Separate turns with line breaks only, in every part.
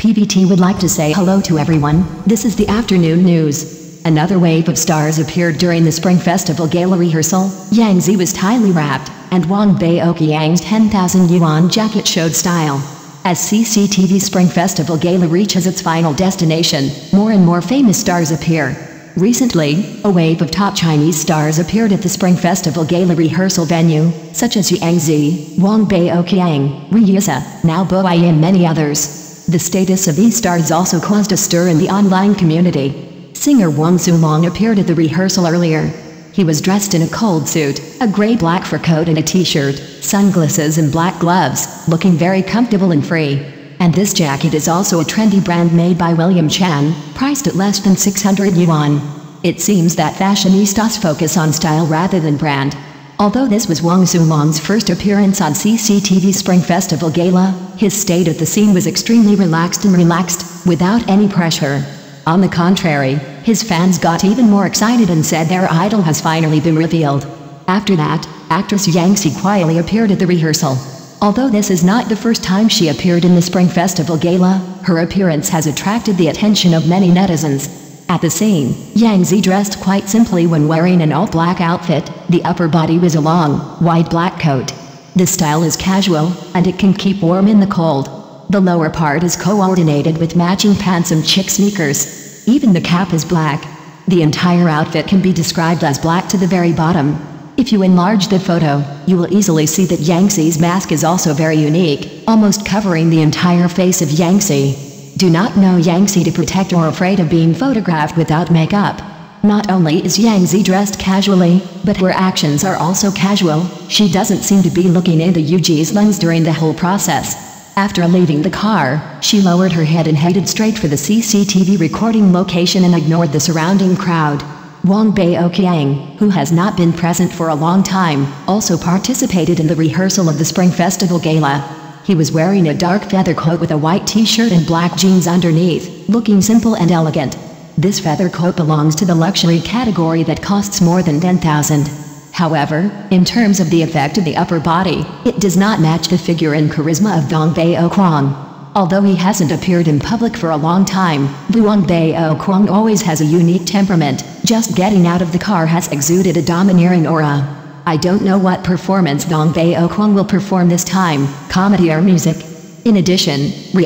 PVT would like to say hello to everyone. This is the afternoon news. Another wave of stars appeared during the Spring Festival gala rehearsal. Yang Zi was tightly wrapped, and Wang Baoqiang's 10,000 yuan jacket showed style. As CCTV Spring Festival gala reaches its final destination, more and more famous stars appear. Recently, a wave of top Chinese stars appeared at the Spring Festival gala rehearsal venue, such as Yang Zi, Wang Baoqiang, Re Yiza, Now Bo and many others. The status of these stars also caused a stir in the online community. Singer Wang Sulong appeared at the rehearsal earlier. He was dressed in a cold suit, a gray-black fur coat and a t-shirt, sunglasses and black gloves, looking very comfortable and free. And this jacket is also a trendy brand made by William Chan, priced at less than 600 yuan. It seems that fashionistas focus on style rather than brand. Although this was Wang Sulong's first appearance on CCTV Spring Festival Gala, his state at the scene was extremely relaxed and relaxed, without any pressure. On the contrary, his fans got even more excited and said their idol has finally been revealed. After that, actress Yang Zi quietly appeared at the rehearsal. Although this is not the first time she appeared in the Spring Festival Gala, her appearance has attracted the attention of many netizens. At the scene, Yang Zi dressed quite simply when wearing an all-black outfit, the upper body was a long, wide black coat. This style is casual, and it can keep warm in the cold. The lower part is coordinated with matching pants and chic sneakers. Even the cap is black. The entire outfit can be described as black to the very bottom. If you enlarge the photo, you will easily see that Yang Zi's mask is also very unique, almost covering the entire face of Yang Zi do not know Yang Zi to protect or afraid of being photographed without makeup. Not only is Yang Zi dressed casually, but her actions are also casual, she doesn't seem to be looking into Yuji's lens during the whole process. After leaving the car, she lowered her head and headed straight for the CCTV recording location and ignored the surrounding crowd. Wang Baoqiang, who has not been present for a long time, also participated in the rehearsal of the Spring Festival Gala. He was wearing a dark feather coat with a white t-shirt and black jeans underneath, looking simple and elegant. This feather coat belongs to the luxury category that costs more than 10,000. However, in terms of the effect of the upper body, it does not match the figure and charisma of Wang Baoqiang. Although he hasn't appeared in public for a long time, Wang Baoqiang always has a unique temperament, just getting out of the car has exuded a domineering aura. I don't know what performance Wang Baoqiang will perform this time, comedy or music. In addition, Ri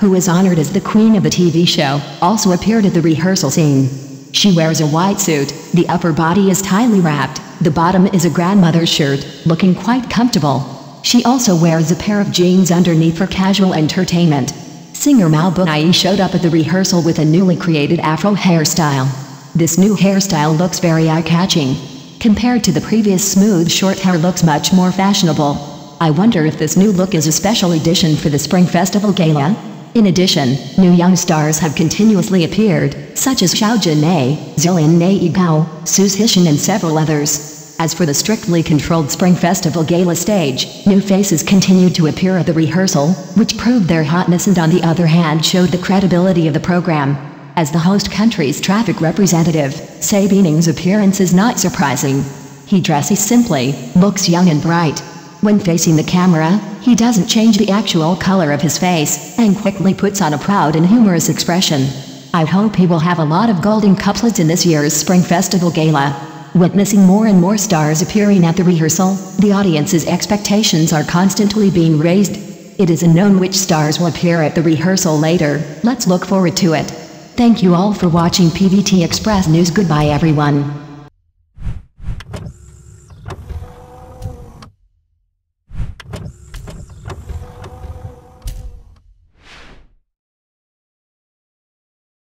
who is honored as the queen of the TV show, also appeared at the rehearsal scene. She wears a white suit, the upper body is tightly wrapped, the bottom is a grandmother's shirt, looking quite comfortable. She also wears a pair of jeans underneath for casual entertainment. Singer Mao Buyi showed up at the rehearsal with a newly created afro hairstyle. This new hairstyle looks very eye-catching, Compared to the previous smooth short hair looks much more fashionable. I wonder if this new look is a special edition for the Spring Festival Gala? In addition, new young stars have continuously appeared, such as Xiao Jianmei, Zillian Nei Gao, Hishin and several others. As for the strictly controlled Spring Festival Gala stage, new faces continued to appear at the rehearsal, which proved their hotness and on the other hand showed the credibility of the program. As the host country's traffic representative, Tsai Be-ning's appearance is not surprising. He dresses simply, looks young and bright. When facing the camera, he doesn't change the actual color of his face, and quickly puts on a proud and humorous expression. I hope he will have a lot of golden couplets in this year's Spring Festival Gala. Witnessing more and more stars appearing at the rehearsal, the audience's expectations are constantly being raised. It is unknown which stars will appear at the rehearsal later, let's look forward to it. Thank you all for watching PVT Express News. Goodbye everyone.